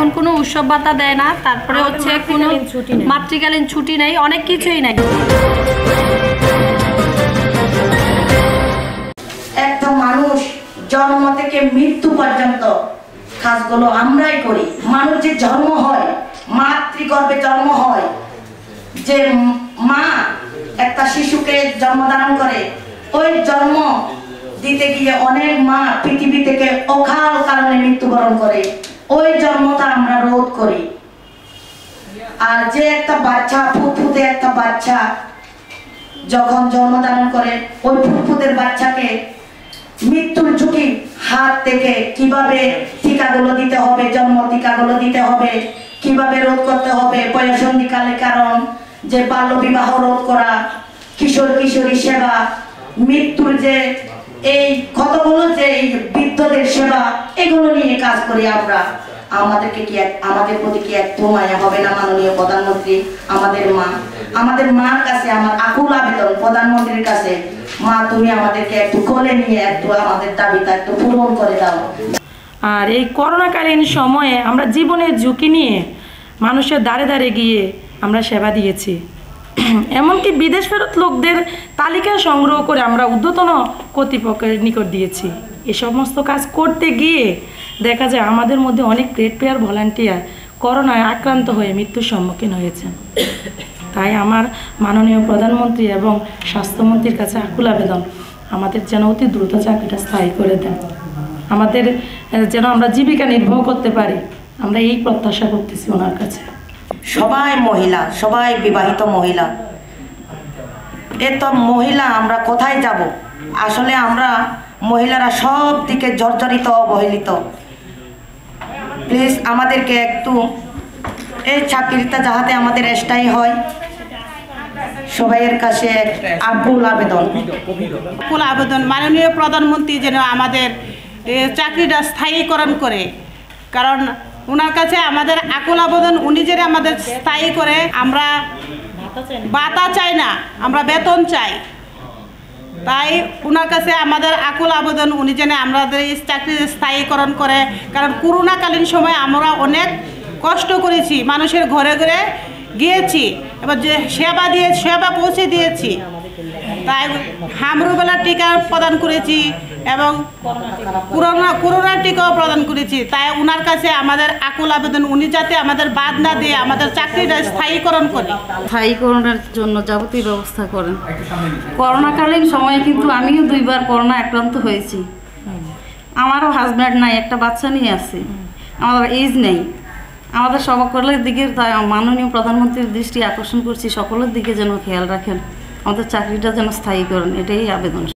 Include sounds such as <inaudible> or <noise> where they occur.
এখন কোনো উৎসব ভাতা দেয় না তারপরে হচ্ছে কোনো মাতৃকালীন ছুটি নেই। অনেক কিছুই নাই। একটা মানুষ জন্ম থেকে মৃত্যু পর্যন্ত কাজগুলো আমরাই করি। মানুষ যে জন্ম হয় মাতৃগর্ভে জন্ম হয়। যে মা একটা শিশুকে জন্মদান করে ওই জন্ম দিতে গিয়ে অনেক মা পৃথিবী থেকে অকাল কারণে মৃত্যুবরণ করে। ওই জন্মটা আমরা রোধ করি। আর যে একটা বাচ্চা ফুটফুটে একটা বাচ্চা যখন জন্মধারণ করে, ওই ফুটফুটের বাচ্চাকে মৃত্যুর ঝুঁকি হাত থেকে কীভাবে টিকাগুলো দিতে হবে, জন্ম টিকাগুলো দিতে হবে, কীভাবে রোধ করতে হবে বয়সন্ধিকালে কারণ যে বাল্য বিবাহ রোধ করা কিশোর কিশোরী সেবা, মৃত্যুর যে এই কতগুলো যে এই বৃদ্ধদের সেবা এগুলো নিয়ে কাজ করি আমরা। আমাদেরকে কি আমাদের প্রতি কি একটু মায়া হবে না মাননীয় প্রধানমন্ত্রী? আমাদের মা। আমাদের মার কাছে আমার আকুল আবেদন প্রধানমন্ত্রীর কাছে। মা, তুমি আমাদেরকে একটু কোলে নিয়ে একটু আমাদের দাবিটা একটু পূরণ করে দাও। আর এই করোনাকালীন সময়ে আমরা জীবনের ঝুঁকি নিয়ে মানুষের দাঁড়ে দাঁড়ে গিয়ে আমরা সেবা দিয়েছি। <clears throat> এমনকি বিদেশ ফেরত লোকদের তালিকা সংগ্রহ করে আমরা ঊর্ধ্বতন কর্তৃপক্ষের নিকট দিয়েছি। এ সমস্ত কাজ করতে গিয়ে দেখা যায় আমাদের মধ্যে অনেক প্রেট পেয়ার ভলান্টিয়ার করোনায় আক্রান্ত হয়ে মৃত্যুর সম্মুখীন হয়েছেন। তাই আমার মাননীয় প্রধানমন্ত্রী এবং স্বাস্থ্যমন্ত্রীর কাছে আকুল আবেদন, আমাদের যেন অতি দ্রুত চাকরিটা স্থায়ী করে দেন। আমাদের যেন আমরা জীবিকা নির্বাহ করতে পারি। আমরা এই প্রত্যাশা করতেছি ওনার কাছে। সবাই মহিলা, সবাই বিবাহিত মহিলা। এ তো মহিলা, আমরা কোথায় যাব? আসলে আমরা মহিলারা সব দিকে জর্জরিত, অবহেলিত। প্লিজ আমাদেরকে একটু এই চাকরিটা যাহাতে আমাদের স্থায়ী হয়, সবাইয়ের কাছে আকুল আবেদন। আকুল আবেদন। মাননীয় প্রধানমন্ত্রী যেন আমাদের চাকরিটা স্থায়ীকরণ করে। কারণ ওনার কাছে আমাদের আকুল আবেদন উনি যেন আমাদের স্থায়ী করে আমরা বাতা চাই না আমরা বেতন চাই। তাই ওনার কাছে আমাদের আকুল আবেদন উনি যেন আমাদের এই চাকরি স্থায়ীকরণ করে। কারণ করোনাকালীন সময় আমরা অনেক কষ্ট করেছি মানুষের ঘরে ঘরে গিয়েছি এবার যে সেবা দিয়ে সেবা পৌঁছে দিয়েছি। তাই হামরুবেলা টিকা প্রদান করেছি। এবং করোনা, করোনার টিকাও প্রদান করেছি। তাই ওনার কাছে আমাদের আকুল আবেদন, উনি যাতে আমাদের বাদ না দিয়ে আমাদের চাকরিটা স্থায়ীকরণ করে। স্থায়ীকরণের জন্য যাবতীয় ব্যবস্থা করেন। করোনাকালীন সময়ে কিন্তু আমিও দুইবার করোনা আক্রান্ত হয়েছি। আমারও হাজব্যান্ড নাই, একটা বাচ্চা নিয়ে আছে। আমাদের এজ নেই। আমাদের সকলের দিকে মাননীয় প্রধানমন্ত্রীর দৃষ্টি আকর্ষণ করছি, সকলের দিকে যেন খেয়াল রাখেন। আমাদের চাকরিটা যেন স্থায়ী করেন এটাই আবেদন।